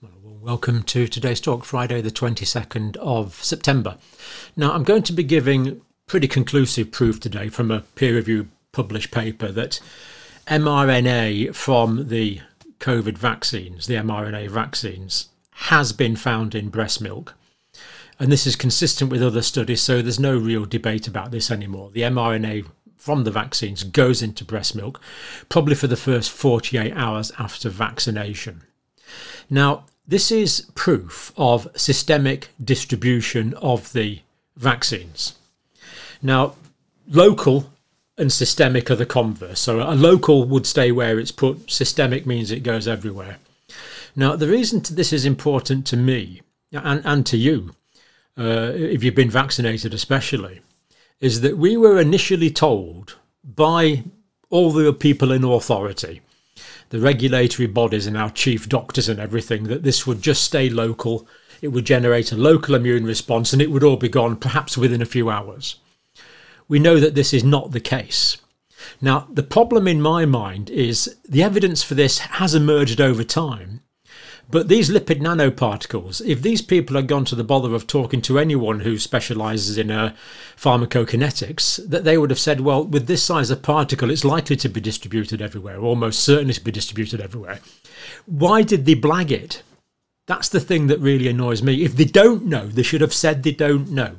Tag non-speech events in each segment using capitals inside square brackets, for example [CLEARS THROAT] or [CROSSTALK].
Welcome to today's talk, Friday, the 22nd of September. Now, I'm going to be giving pretty conclusive proof today from a peer reviewed published paper that mRNA from the COVID vaccines, the mRNA vaccines, has been found in breast milk. And this is consistent with other studies, so there's no real debate about this anymore. The mRNA from the vaccines goes into breast milk, probably for the first 48 hours after vaccination. Now, this is proof of systemic distribution of the vaccines. Now, local and systemic are the converse. So a local would stay where it's put, systemic means it goes everywhere. Now, the reason this is important to me and, and to you, uh, if you've been vaccinated especially, is that we were initially told by all the people in authority the regulatory bodies and our chief doctors and everything that this would just stay local. It would generate a local immune response and it would all be gone perhaps within a few hours. We know that this is not the case. Now, the problem in my mind is the evidence for this has emerged over time but these lipid nanoparticles, if these people had gone to the bother of talking to anyone who specialises in uh, pharmacokinetics, that they would have said, well, with this size of particle, it's likely to be distributed everywhere, almost certainly to be distributed everywhere. Why did they blag it? That's the thing that really annoys me. If they don't know, they should have said they don't know.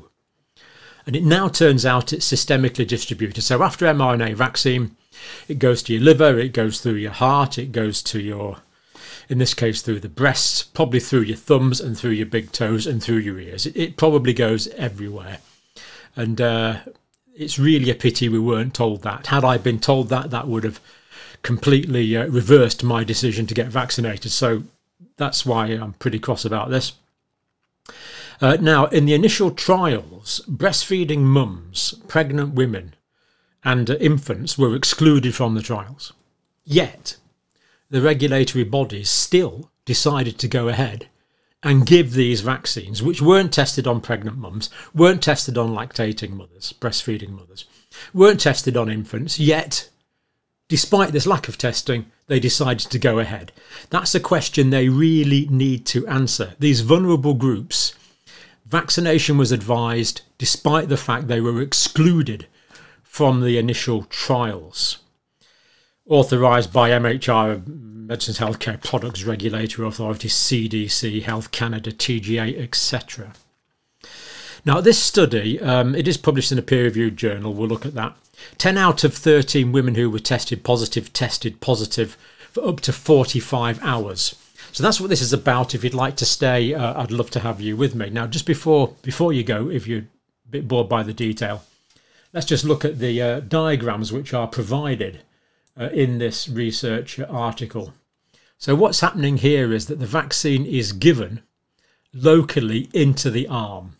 And it now turns out it's systemically distributed. So after mRNA vaccine, it goes to your liver, it goes through your heart, it goes to your in this case through the breasts, probably through your thumbs and through your big toes and through your ears. It, it probably goes everywhere. And uh, it's really a pity we weren't told that. Had I been told that, that would have completely uh, reversed my decision to get vaccinated. So that's why I'm pretty cross about this. Uh, now, in the initial trials, breastfeeding mums, pregnant women, and uh, infants were excluded from the trials. Yet, the regulatory bodies still decided to go ahead and give these vaccines, which weren't tested on pregnant mums, weren't tested on lactating mothers, breastfeeding mothers, weren't tested on infants, yet, despite this lack of testing, they decided to go ahead. That's a question they really need to answer. These vulnerable groups, vaccination was advised despite the fact they were excluded from the initial trials authorised by MHRA, Medicines Healthcare Products Regulatory Authority, CDC, Health Canada, TGA, etc. Now, this study, um, it is published in a peer-reviewed journal. We'll look at that. 10 out of 13 women who were tested positive tested positive for up to 45 hours. So that's what this is about. If you'd like to stay, uh, I'd love to have you with me. Now, just before before you go, if you're a bit bored by the detail, let's just look at the uh, diagrams which are provided uh, in this research article. So what's happening here is that the vaccine is given locally into the arm.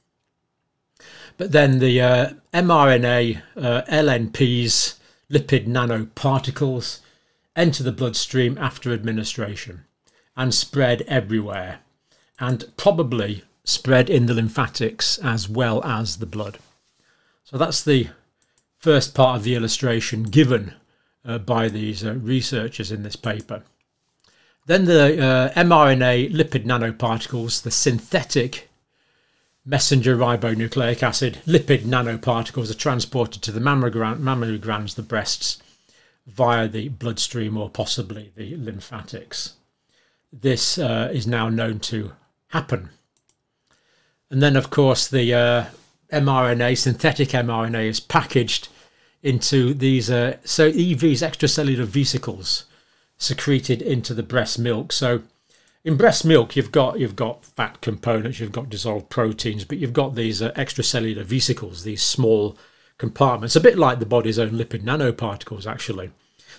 But then the uh, mRNA, uh, LNPs, lipid nanoparticles enter the bloodstream after administration and spread everywhere and probably spread in the lymphatics as well as the blood. So that's the first part of the illustration given by these uh, researchers in this paper. Then the uh, mRNA lipid nanoparticles, the synthetic messenger ribonucleic acid lipid nanoparticles are transported to the mammary glands, the breasts, via the bloodstream or possibly the lymphatics. This uh, is now known to happen. And then, of course, the uh, mRNA, synthetic mRNA, is packaged into these uh, so EVs extracellular vesicles secreted into the breast milk. So in breast milk, you've got you've got fat components, you've got dissolved proteins, but you've got these uh, extracellular vesicles, these small compartments, a bit like the body's own lipid nanoparticles, actually,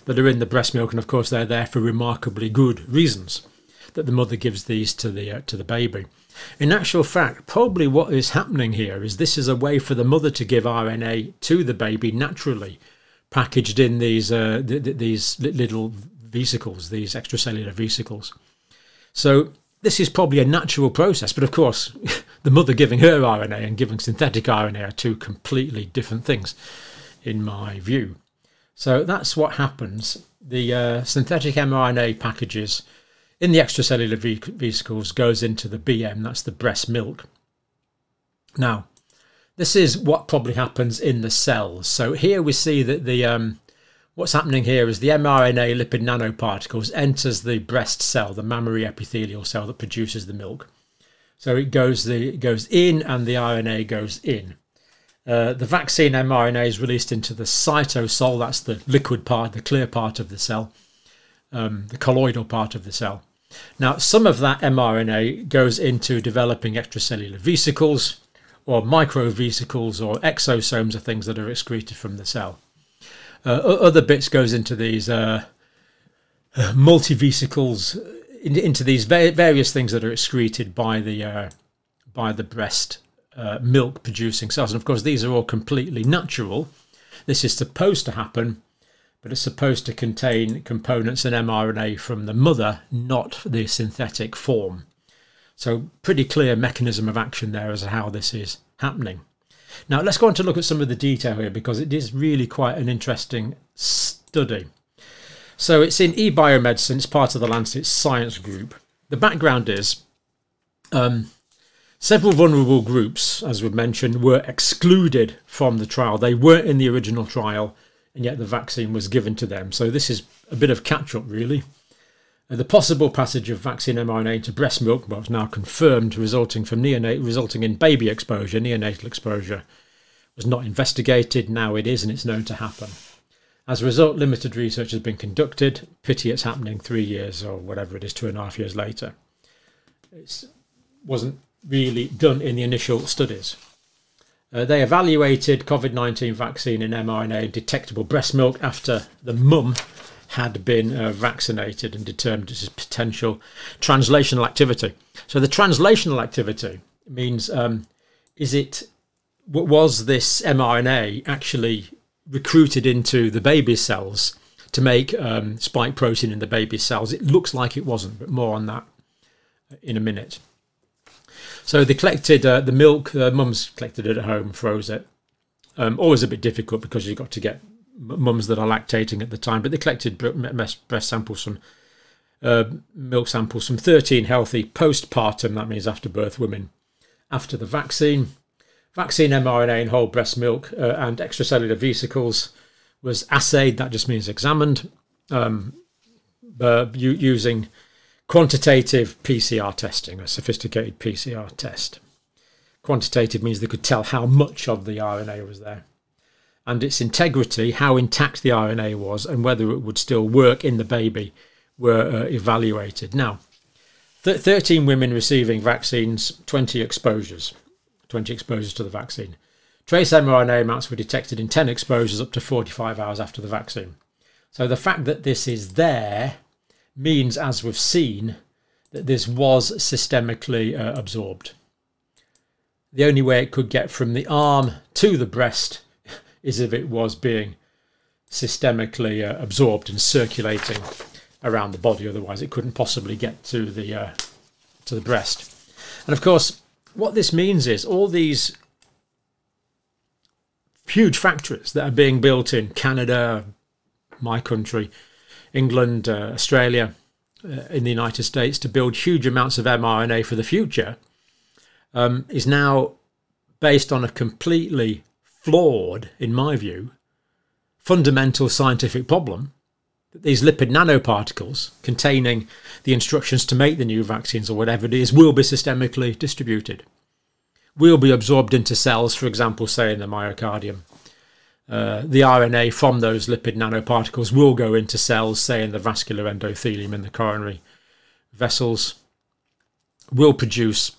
that are in the breast milk, and of course they're there for remarkably good reasons that the mother gives these to the uh, to the baby. In actual fact, probably what is happening here is this is a way for the mother to give RNA to the baby naturally, packaged in these uh, th th these little vesicles, these extracellular vesicles. So this is probably a natural process, but of course, [LAUGHS] the mother giving her RNA and giving synthetic RNA are two completely different things, in my view. So that's what happens. The uh, synthetic mRNA packages in the extracellular vesicles goes into the BM, that's the breast milk. Now, this is what probably happens in the cells. So here we see that the um, what's happening here is the mRNA lipid nanoparticles enters the breast cell, the mammary epithelial cell that produces the milk. So it goes the it goes in and the RNA goes in. Uh, the vaccine mRNA is released into the cytosol, that's the liquid part, the clear part of the cell, um, the colloidal part of the cell. Now, some of that mRNA goes into developing extracellular vesicles or microvesicles or exosomes are things that are excreted from the cell. Uh, other bits goes into these uh, multivesicles, into these various things that are excreted by the uh, by the breast uh, milk producing cells. And of course, these are all completely natural. This is supposed to happen, but it's supposed to contain components and mRNA from the mother, not the synthetic form. So, pretty clear mechanism of action there as to how this is happening. Now, let's go on to look at some of the detail here because it is really quite an interesting study. So, it's in eBiomedicine, it's part of the Lancet Science Group. The background is um, Several vulnerable groups, as we've mentioned, were excluded from the trial. They weren't in the original trial, and yet the vaccine was given to them. So this is a bit of catch up, really. Uh, the possible passage of vaccine mRNA into breast milk was now confirmed, resulting from neonate, resulting in baby exposure, neonatal exposure, was not investigated. Now it is, and it's known to happen. As a result, limited research has been conducted. Pity it's happening three years or whatever it is, two and a half years later. It wasn't really done in the initial studies. Uh, they evaluated COVID 19 vaccine in mRNA detectable breast milk after the mum had been uh, vaccinated and determined its potential translational activity. So, the translational activity means um, is it was this mRNA actually recruited into the baby cells to make um, spike protein in the baby cells? It looks like it wasn't, but more on that in a minute. So they collected uh, the milk. Uh, mums collected it at home, froze it. Um, always a bit difficult because you've got to get mums that are lactating at the time. But they collected breast samples from uh, milk samples from 13 healthy postpartum, that means after birth women, after the vaccine. Vaccine mRNA in whole breast milk uh, and extracellular vesicles was assayed, that just means examined, um, uh, using Quantitative PCR testing, a sophisticated PCR test. Quantitative means they could tell how much of the RNA was there. And its integrity, how intact the RNA was, and whether it would still work in the baby were uh, evaluated. Now, th 13 women receiving vaccines, 20 exposures, 20 exposures to the vaccine. Trace mRNA amounts were detected in 10 exposures up to 45 hours after the vaccine. So the fact that this is there means, as we've seen, that this was systemically uh, absorbed. The only way it could get from the arm to the breast [LAUGHS] is if it was being systemically uh, absorbed and circulating around the body. Otherwise, it couldn't possibly get to the uh, to the breast. And of course, what this means is all these huge factories that are being built in Canada, my country, England, uh, Australia, uh, in the United States to build huge amounts of mRNA for the future um, is now based on a completely flawed, in my view, fundamental scientific problem that these lipid nanoparticles containing the instructions to make the new vaccines or whatever it is will be systemically distributed, will be absorbed into cells, for example, say in the myocardium, uh, the RNA from those lipid nanoparticles will go into cells, say in the vascular endothelium in the coronary vessels, will produce,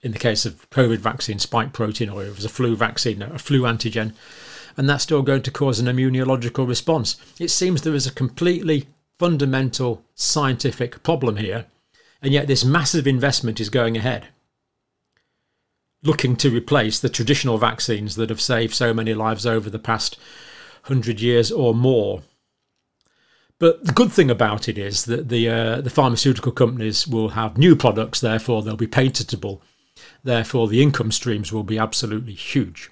in the case of COVID vaccine, spike protein, or if it was a flu vaccine, a flu antigen, and that's still going to cause an immunological response. It seems there is a completely fundamental scientific problem here, and yet this massive investment is going ahead looking to replace the traditional vaccines that have saved so many lives over the past hundred years or more. But the good thing about it is that the uh, the pharmaceutical companies will have new products, therefore they'll be patentable. Therefore, the income streams will be absolutely huge.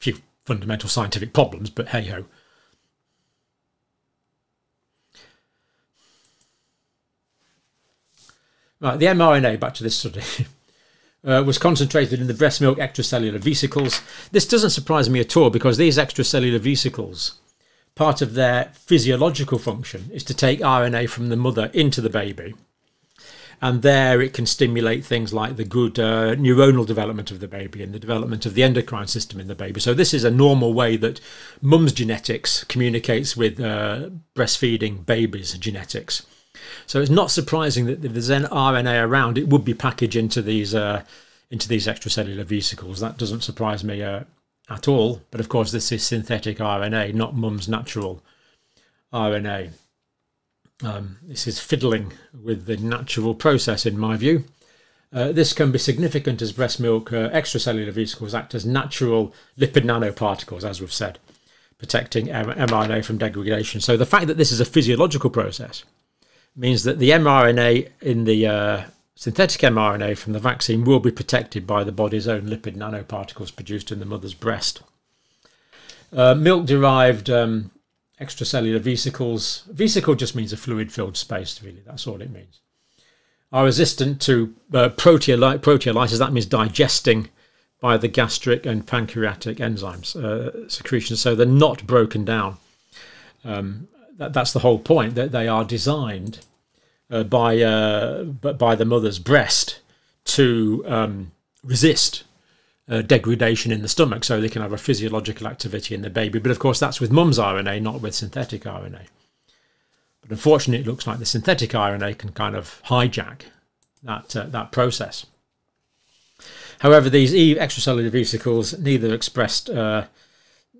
Few fundamental scientific problems, but hey ho. Right, the mRNA, back to this study, [LAUGHS] uh, was concentrated in the breast milk extracellular vesicles. This doesn't surprise me at all because these extracellular vesicles, part of their physiological function is to take RNA from the mother into the baby and there it can stimulate things like the good uh, neuronal development of the baby and the development of the endocrine system in the baby. So this is a normal way that mum's genetics communicates with uh, breastfeeding babies' genetics. So it's not surprising that if there's an RNA around, it would be packaged into these uh, into these extracellular vesicles. That doesn't surprise me uh, at all. But of course, this is synthetic RNA, not mum's natural RNA. Um, this is fiddling with the natural process, in my view. Uh, this can be significant as breast milk uh, extracellular vesicles act as natural lipid nanoparticles, as we've said, protecting mRNA from degradation. So the fact that this is a physiological process means that the mRNA in the uh, synthetic mRNA from the vaccine will be protected by the body's own lipid nanoparticles produced in the mother's breast. Uh, milk-derived um, extracellular vesicles. Vesicle just means a fluid filled space, really. That's all it means. Are resistant to uh, proteoly proteolysis. That means digesting by the gastric and pancreatic enzymes uh, secretions. So they're not broken down. Um, that, that's the whole point. That they are designed uh, by uh, by the mother's breast to um, resist uh, degradation in the stomach so they can have a physiological activity in the baby. But of course, that's with mum's RNA, not with synthetic RNA. But unfortunately, it looks like the synthetic RNA can kind of hijack that, uh, that process. However, these extracellular vesicles neither expressed uh,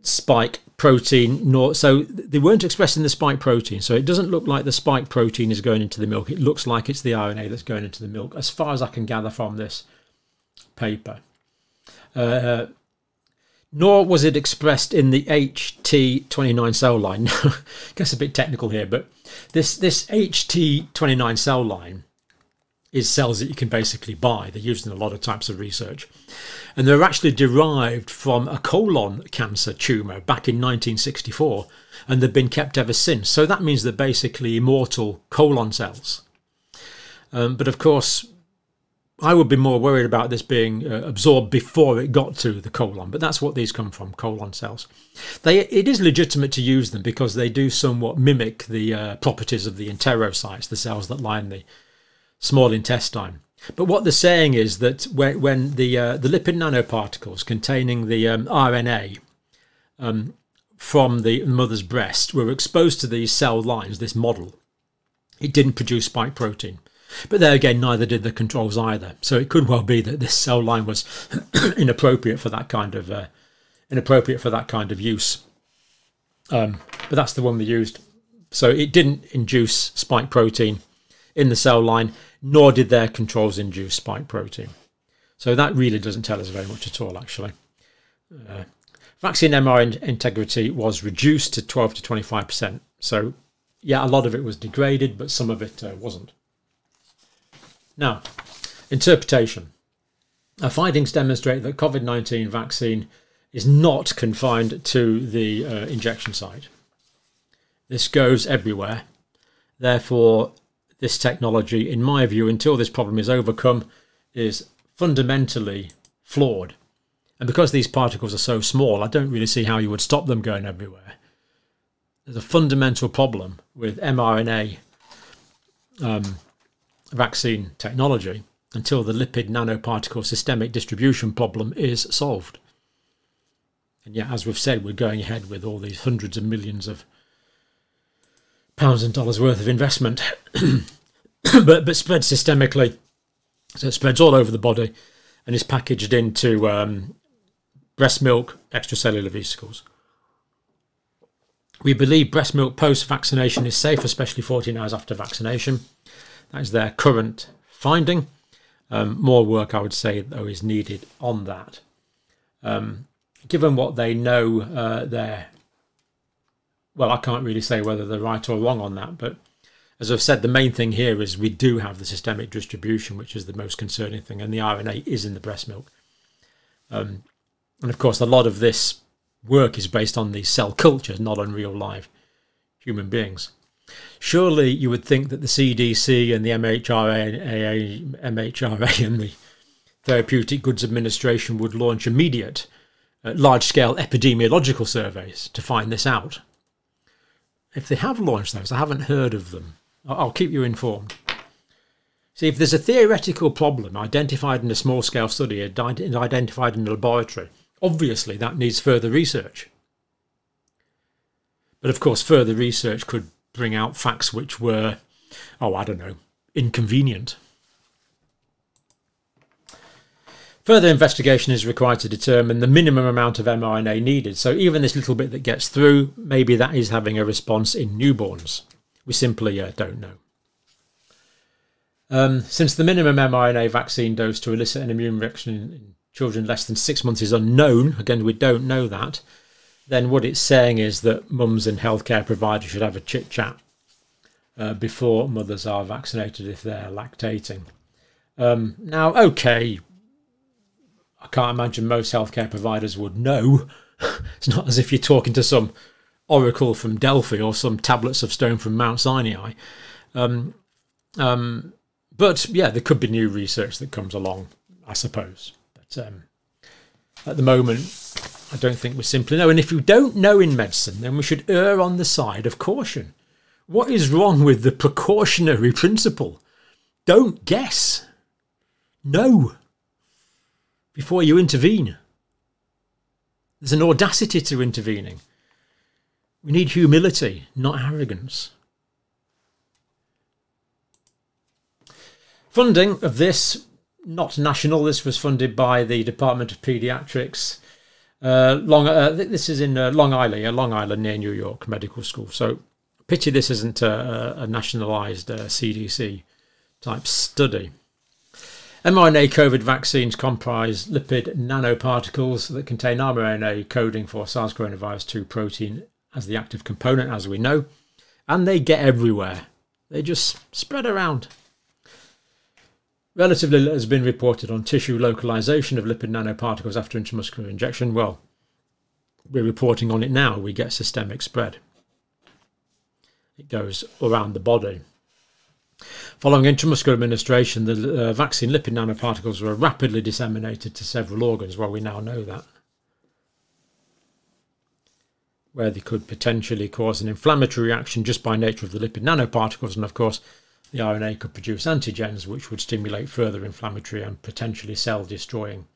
spike protein nor so they weren't expressed in the spike protein. So it doesn't look like the spike protein is going into the milk. It looks like it's the RNA that's going into the milk, as far as I can gather from this paper. Uh, nor was it expressed in the HT29 cell line. I [LAUGHS] guess a bit technical here, but this, this HT29 cell line is cells that you can basically buy. They're used in a lot of types of research. And they're actually derived from a colon cancer tumour back in 1964, and they've been kept ever since. So that means they're basically immortal colon cells. Um, but of course, I would be more worried about this being uh, absorbed before it got to the colon, but that's what these come from, colon cells. They, it is legitimate to use them because they do somewhat mimic the uh, properties of the enterocytes, the cells that line the small intestine. But what they're saying is that when, when the, uh, the lipid nanoparticles containing the um, RNA um, from the mother's breast were exposed to these cell lines, this model, it didn't produce spike protein. But there again, neither did the controls either. So it could well be that this cell line was [CLEARS THROAT] inappropriate for that kind of uh, inappropriate for that kind of use. Um, but that's the one we used. So it didn't induce spike protein in the cell line, nor did their controls induce spike protein. So that really doesn't tell us very much at all, actually. Uh, vaccine mRNA integrity was reduced to 12 to 25%. So, yeah, a lot of it was degraded, but some of it uh, wasn't. Now, interpretation. Our findings demonstrate that COVID 19 vaccine is not confined to the uh, injection site. This goes everywhere. Therefore, this technology, in my view, until this problem is overcome, is fundamentally flawed. And because these particles are so small, I don't really see how you would stop them going everywhere. There's a fundamental problem with mRNA um, vaccine technology until the lipid nanoparticle systemic distribution problem is solved. And yet, as we've said, we're going ahead with all these hundreds of millions of pounds and dollars worth of investment, [CLEARS THROAT] but, but spread systemically. So it spreads all over the body and is packaged into um, breast milk extracellular vesicles. We believe breast milk post vaccination is safe, especially 14 hours after vaccination. That is their current finding. Um, more work, I would say, though, is needed on that. Um, given what they know, uh, there, well, I can't really say whether they're right or wrong on that, but as I've said, the main thing here is we do have the systemic distribution, which is the most concerning thing, and the RNA is in the breast milk. Um, and of course, a lot of this work is based on these cell cultures, not on real live human beings. Surely you would think that the CDC and the MHRA, MHRA [LAUGHS] and the Therapeutic Goods Administration would launch immediate uh, large scale epidemiological surveys to find this out. If they have launched those, I haven't heard of them. I'll keep you informed. See, if there's a theoretical problem identified in a small scale study, identified in a laboratory, obviously that needs further research. But of course, further research could bring out facts which were, oh, I don't know, inconvenient. Further investigation is required to determine the minimum amount of mRNA needed. So even this little bit that gets through, maybe that is having a response in newborns. We simply uh, don't know. Um, since the minimum mRNA vaccine dose to elicit an immune reaction in children less than six months is unknown, again, we don't know that, then what it's saying is that mums and healthcare providers should have a chit chat uh, before mothers are vaccinated if they're lactating. Um, now, okay, I can't imagine most healthcare providers would know. [LAUGHS] it's not as if you're talking to some oracle from Delphi or some tablets of stone from Mount Sinai. Um, um, but yeah, there could be new research that comes along, I suppose. But um, at the moment, I don't think we simply know. And if you don't know in medicine, then we should err on the side of caution. What is wrong with the precautionary principle? Don't guess. Know before you intervene. There's an audacity to intervening. We need humility, not arrogance. Funding of this, not national, this was funded by the Department of Pediatrics. Uh, Long, uh, this is in uh, Long Island, Long Island near New York Medical School. So, pity this isn't a, a nationalised CDC uh, type study mRNA COVID vaccines comprise lipid nanoparticles that contain mRNA coding for SARS coronavirus 2 protein as the active component, as we know, and they get everywhere. They just spread around. Relatively little has been reported on tissue localization of lipid nanoparticles after intramuscular injection. Well, we're reporting on it now. We get systemic spread. It goes around the body. Following intramuscular administration, the uh, vaccine lipid nanoparticles were rapidly disseminated to several organs. Well, we now know that. Where they could potentially cause an inflammatory reaction just by nature of the lipid nanoparticles, and of course, the RNA could produce antigens which would stimulate further inflammatory and potentially cell destroying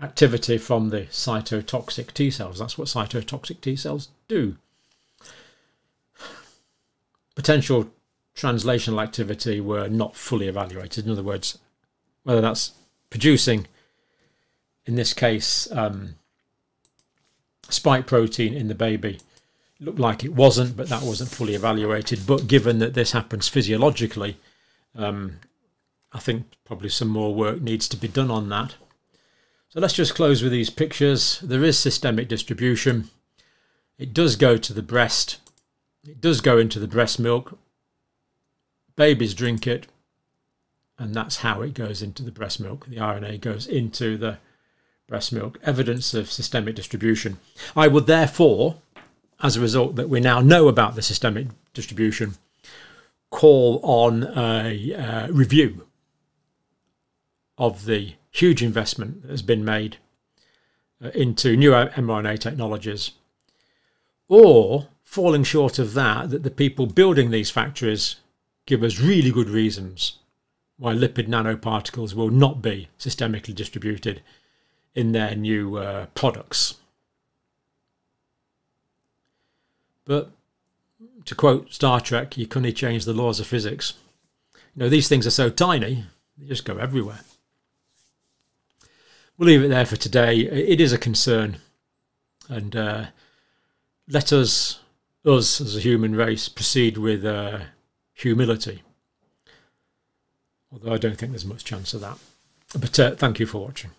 activity from the cytotoxic T cells. That's what cytotoxic T cells do. Potential translational activity were not fully evaluated. In other words, whether that's producing, in this case, um, spike protein in the baby. Looked like it wasn't, but that wasn't fully evaluated. But given that this happens physiologically, um, I think probably some more work needs to be done on that. So let's just close with these pictures. There is systemic distribution. It does go to the breast. It does go into the breast milk Babies drink it, and that's how it goes into the breast milk. The RNA goes into the breast milk. Evidence of systemic distribution. I would therefore, as a result that we now know about the systemic distribution, call on a uh, review of the huge investment that has been made uh, into new mRNA technologies, or falling short of that, that the people building these factories give us really good reasons why lipid nanoparticles will not be systemically distributed in their new uh, products. But to quote Star Trek, you couldn't change the laws of physics. You know, these things are so tiny, they just go everywhere. We'll leave it there for today. It is a concern. And uh, let us, us as a human race, proceed with uh, humility. Although I don't think there's much chance of that. But uh, thank you for watching.